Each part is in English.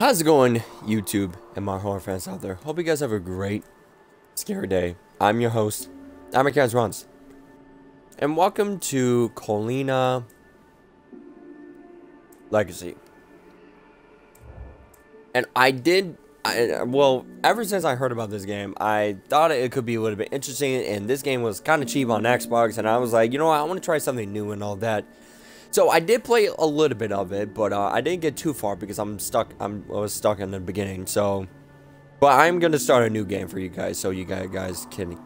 How's it going, YouTube and my horror fans out there? Hope you guys have a great, scary day. I'm your host, Amicaz Runs. And welcome to Colina Legacy. And I did, I, well, ever since I heard about this game, I thought it could be a little bit interesting. And this game was kind of cheap on Xbox. And I was like, you know what, I want to try something new and all that. So I did play a little bit of it, but uh, I didn't get too far because I'm stuck. I'm, I was stuck in the beginning. So, but I'm gonna start a new game for you guys, so you guys can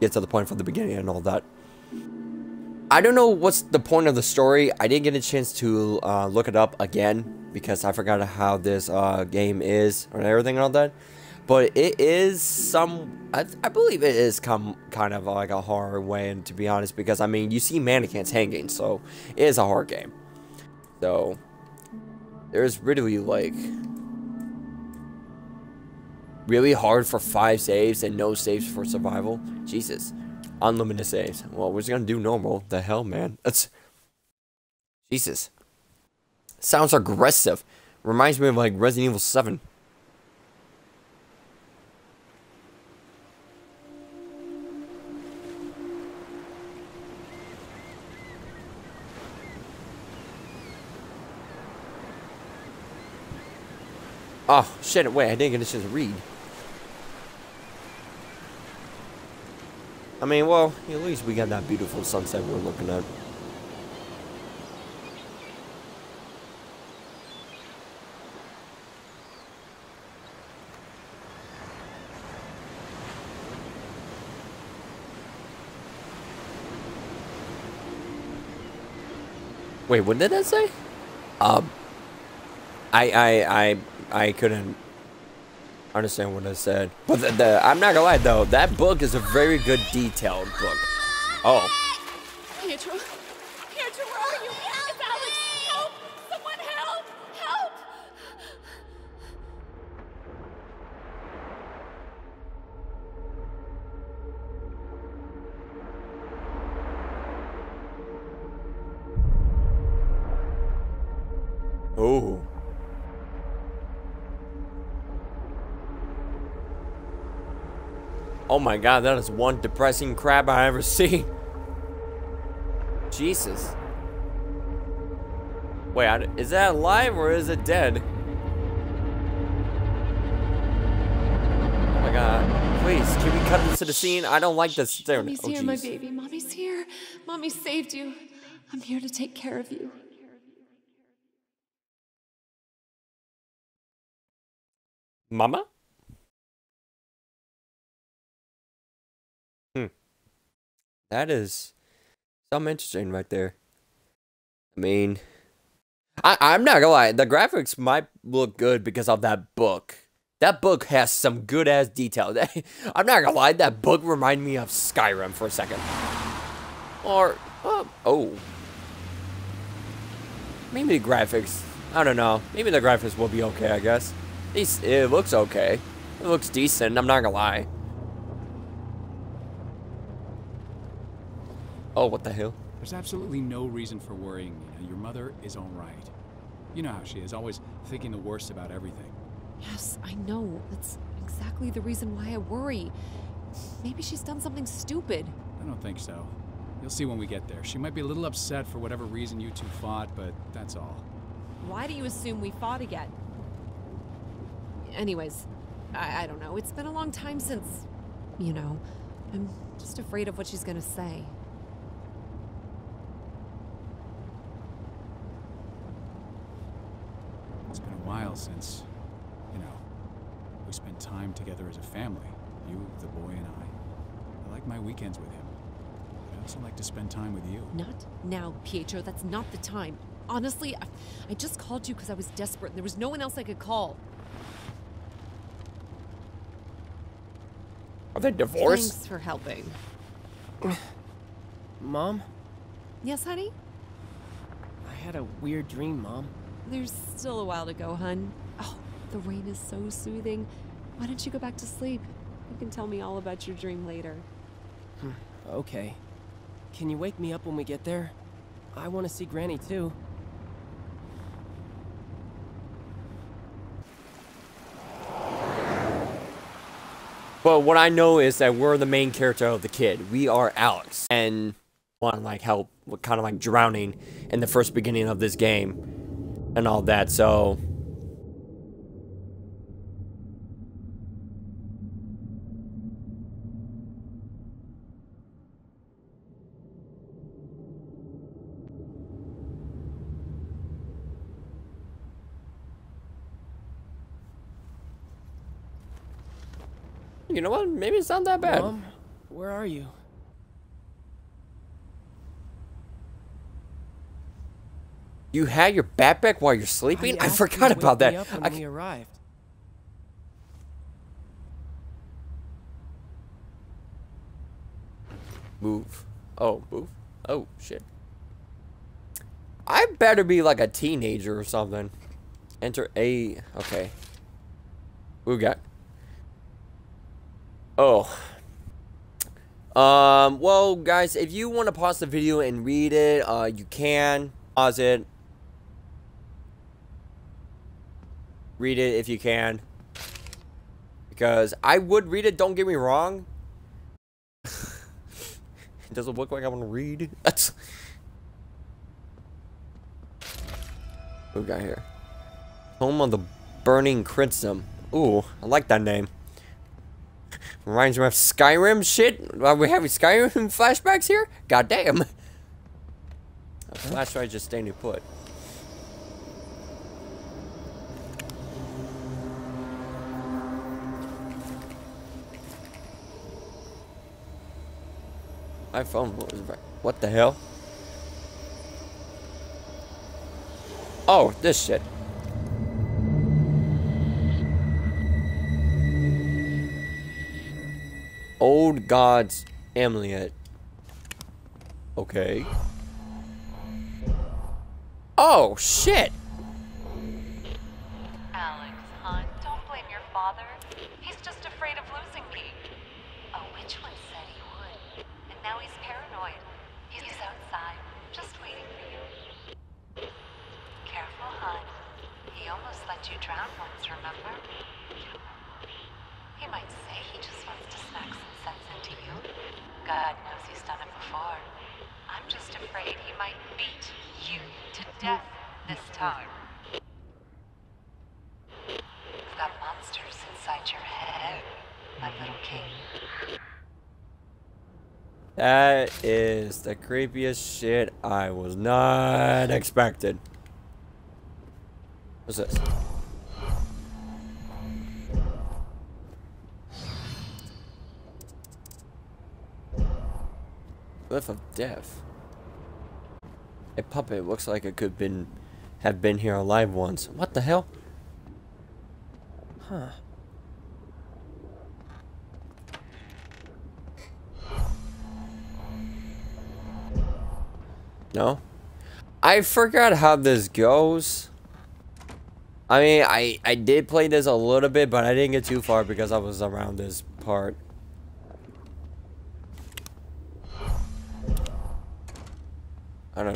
get to the point from the beginning and all that. I don't know what's the point of the story. I didn't get a chance to uh, look it up again because I forgot how this uh, game is and everything and all that but it is some I, I, believe it is come kind of like a horror way and to be honest because I mean you see mannequins hanging so it is a horror game. So there's really like really hard for five saves and no saves for survival. Jesus. Unlimited saves. Well we're just gonna do normal. The hell man. That's Jesus. Sounds aggressive. Reminds me of like Resident Evil 7 Oh, shit, wait, I didn't get a chance to read. I mean, well, at least we got that beautiful sunset we're looking at. Wait, what did that say? Um, I, I, I I couldn't understand what I said. But the, the, I'm not gonna lie though, that book is a very good detailed book. Oh. Where are you? Alex. Oh my god, that is one depressing crab I ever seen. Jesus. Wait, is that alive or is it dead? Oh my god. Please, can we cut into the scene? I don't like this. There. Mommy's oh, here, my baby. Mommy's here. Mommy saved you. I'm here to take care of you. Mama? That is something interesting right there. I mean, I, I'm not gonna lie, the graphics might look good because of that book. That book has some good ass detail. I'm not gonna lie, that book reminded me of Skyrim for a second. Or, uh, oh. Maybe the graphics, I don't know. Maybe the graphics will be okay, I guess. At least it looks okay. It looks decent, I'm not gonna lie. Oh, what the hell? There's absolutely no reason for worrying, Nina. Your mother is all right. You know how she is, always thinking the worst about everything. Yes, I know. That's exactly the reason why I worry. Maybe she's done something stupid. I don't think so. You'll see when we get there. She might be a little upset for whatever reason you two fought, but that's all. Why do you assume we fought again? Anyways, I, I don't know. It's been a long time since, you know, I'm just afraid of what she's gonna say. While since, you know, we spent time together as a family. You, the boy, and I. I like my weekends with him. But I also like to spend time with you. Not now, Pietro. That's not the time. Honestly, I, I just called you because I was desperate and there was no one else I could call. Are they divorced? Thanks for helping. Mom? Yes, honey? I had a weird dream, Mom. There's still a while to go, hun. Oh, the rain is so soothing. Why don't you go back to sleep? You can tell me all about your dream later. Okay. Can you wake me up when we get there? I want to see Granny too. But what I know is that we're the main character of the kid. We are Alex. And want to like help, kind of like drowning in the first beginning of this game and all that. So You know what? Maybe it's not that bad. Mom, where are you? You had your backpack while you're sleeping? I, forgot about that. when I, we arrived. Move. Oh, move. Oh, shit. I better be like a teenager or something. Enter A. Okay. Who got? Oh. Um, well, guys, if you want to pause the video and read it, uh, you can. Pause it. Read it if you can. Because I would read it, don't get me wrong. it doesn't look like I want to read. That's... What we got here? Home of the Burning Crimson. Ooh, I like that name. Reminds me of Skyrim shit. Are we having Skyrim flashbacks here? God damn. A flashlight just standing put. My phone was What the hell? Oh, this shit. Old God's Amulet. Okay. Oh, shit! Alex, hon, don't blame your father. He's just afraid of losing me. A witch one said he would, and now he's paranoid. He's outside, just waiting for you. Careful, hon. He almost let once, remember? He might say he just wants to smack some sense into you. God knows he's done it before. I'm just afraid he might beat you to death this time. You've got monsters inside your head, my little king. That is the creepiest shit I was not expected. What's this? Glyph of Death. A puppet looks like it could been have been here alive once. What the hell? Huh. No? I forgot how this goes. I mean, I, I did play this a little bit, but I didn't get too far because I was around this part.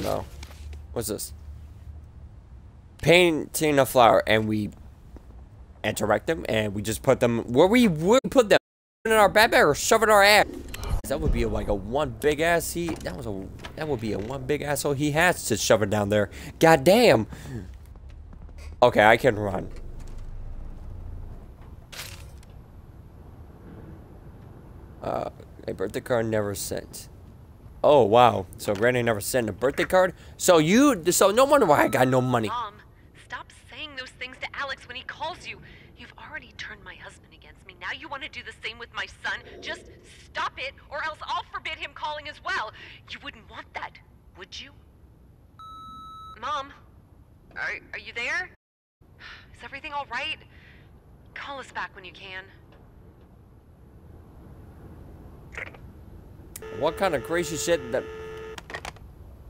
I. What's this? Painting a flower, and we interact them, and we just put them where we would put them in our backpack or shove it in our ass. That would be a, like a one big ass he. That was a. That would be a one big asshole he has to shove it down there. God damn. Okay, I can run. Uh, a birthday card never sent. Oh wow! So Granny never sent a birthday card. So you, so no wonder why I got no money. Mom, stop saying those things to Alex when he calls you. You've already turned my husband against me. Now you want to do the same with my son? Just stop it, or else I'll forbid him calling as well. You wouldn't want that, would you? Mom, are, are you there? Is everything all right? Call us back when you can. What kind of crazy shit that...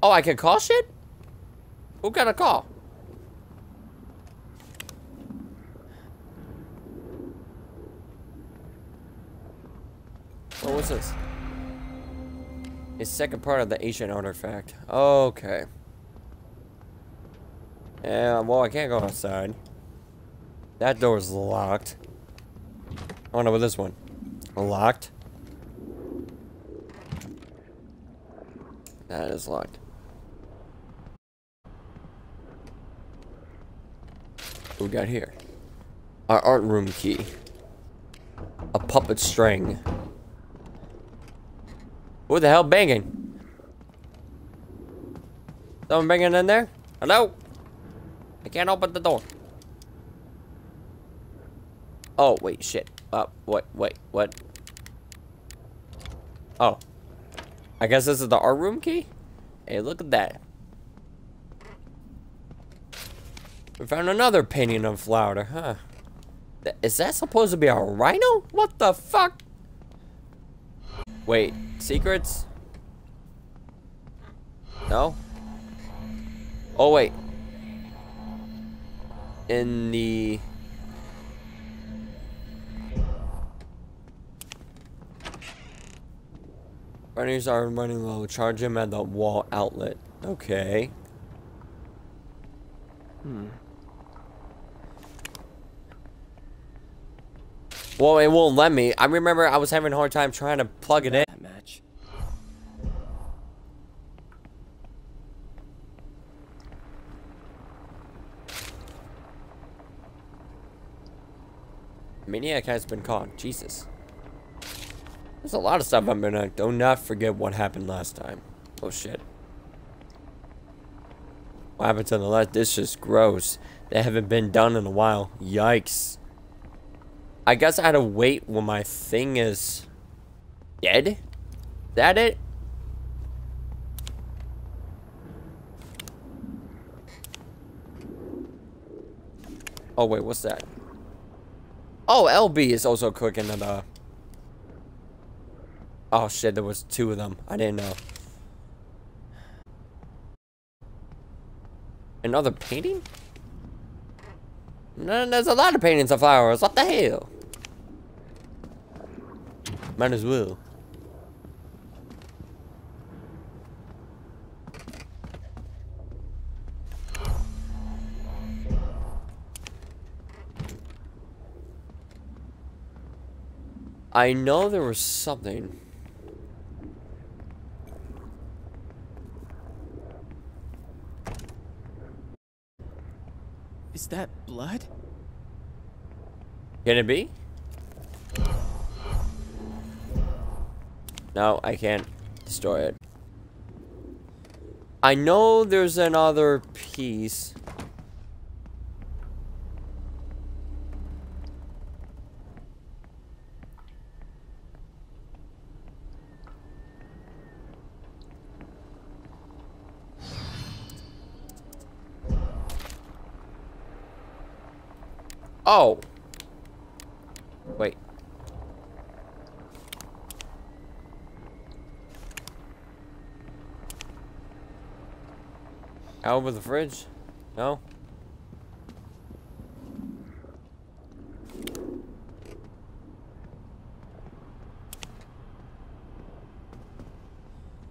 Oh, I can call shit? Who got a call? Oh, what's this? It's second part of the ancient artifact. Okay. Yeah, well, I can't go outside. That door's locked. I wonder with this one. Locked. That is locked. What we got here? Our art room key. A puppet string. Who the hell banging? Someone banging in there? Hello? I can't open the door. Oh, wait, shit. Uh, wait, wait, what? Oh. I guess this is the art room key? Hey, look at that. We found another painting of Flounder, huh? Th is that supposed to be a rhino? What the fuck? Wait, secrets? No? Oh, wait. In the... Runners are running low. Charge him at the wall outlet. Okay. Hmm. Well, it won't let me. I remember I was having a hard time trying to plug it in. That match. Maniac has been caught. Jesus. There's a lot of stuff I'm gonna do not forget what happened last time. Oh shit. What happened to the last? This is gross. They haven't been done in a while. Yikes. I guess I had to wait when my thing is dead? Is that it? Oh wait, what's that? Oh, LB is also cooking uh Oh shit, there was two of them. I didn't know. Another painting? No, there's a lot of paintings of flowers. What the hell? Might as well. I know there was something. That blood? Can it be? No, I can't destroy it. I know there's another piece. Oh. Wait. Out over the fridge? No?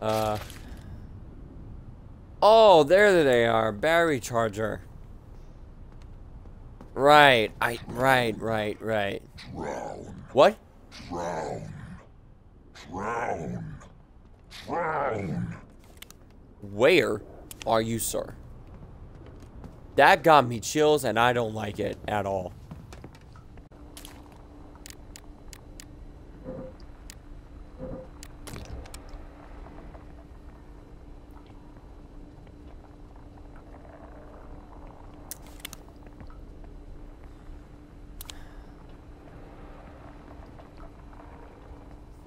Uh. Oh, there they are. Battery charger. Right. I. Right. Right. Right. Drown, What? drown, drown, drown. Where are you, sir? That got me chills, and I don't like it at all.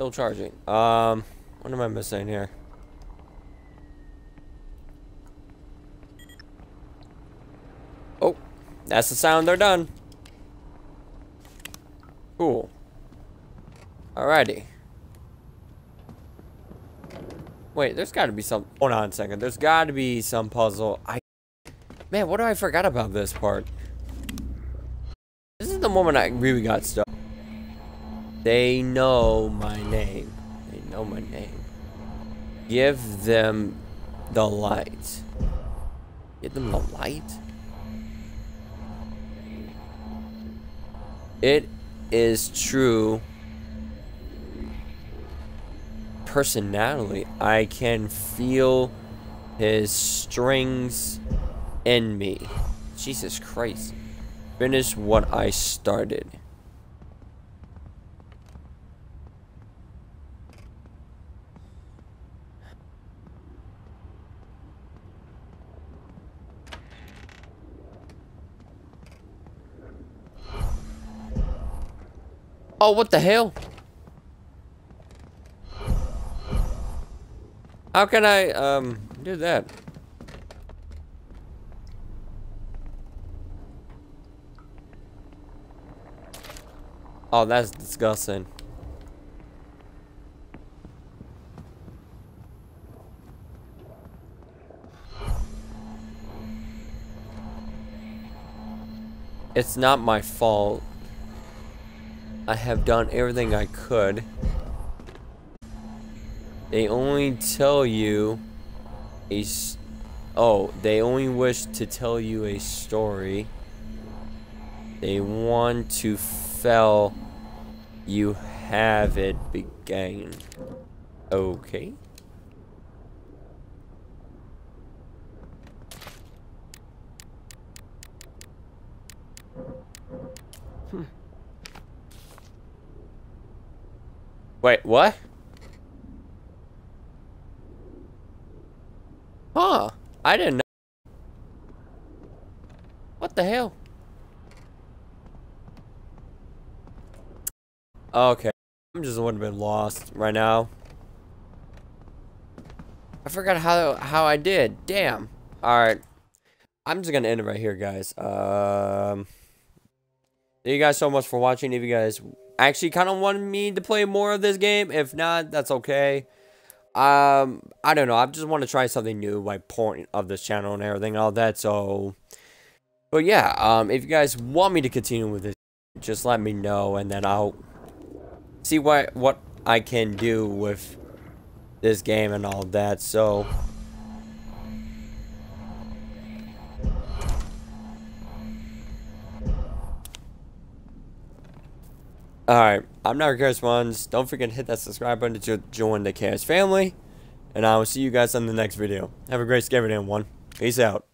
Still charging. Um, what am I missing here? Oh, that's the sound they're done. Cool. Alrighty. Wait, there's got to be some. Hold on a second. There's got to be some puzzle. I. Man, what do I forgot about this part? This is the moment I really got stuck. They know my name. They know my name. Give them the light. Give them the light? It is true personality. I can feel his strings in me. Jesus Christ. Finish what I started. Oh, what the hell? How can I, um, do that? Oh, that's disgusting. It's not my fault. I have done everything I could. They only tell you a... Oh, they only wish to tell you a story. They want to fell you have it began. Okay. Wait, what? Huh. I didn't know. What the hell? Okay. I'm just a little bit lost right now. I forgot how how I did. Damn. Alright. I'm just gonna end it right here, guys. Um Thank you guys so much for watching. If you guys actually kind of wanted me to play more of this game, if not, that's okay. Um, I don't know. I just want to try something new, like point of this channel and everything and all that. So, but yeah, um, if you guys want me to continue with this, just let me know, and then I'll see what what I can do with this game and all that. So. Alright, I'm not Chaos Runs. Don't forget to hit that subscribe button to join the Chaos family. And I will see you guys on the next video. Have a great day, everyone. Peace out.